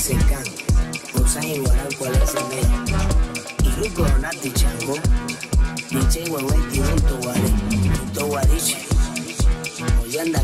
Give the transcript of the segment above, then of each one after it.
Secán, Rosaje Guaranco LSB, Iruko Donati Chango, Niche Huehuete y Junto Guariche, Oyanda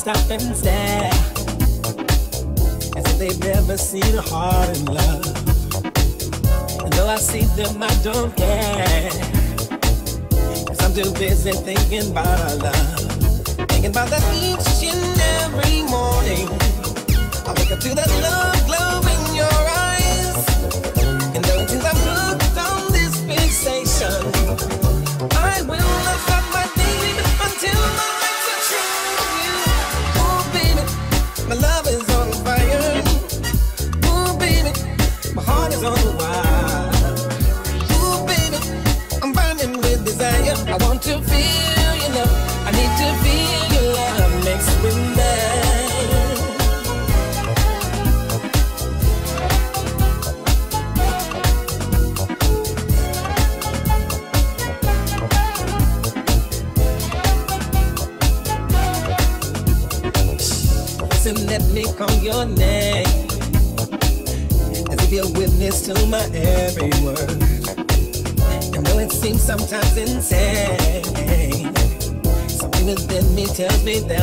stop and stare as if they've never seen a heart in love. And though I see them, I don't care. Cause I'm too busy thinking about our love. Thinking about that each and every morning. I wake up to that love glow. me that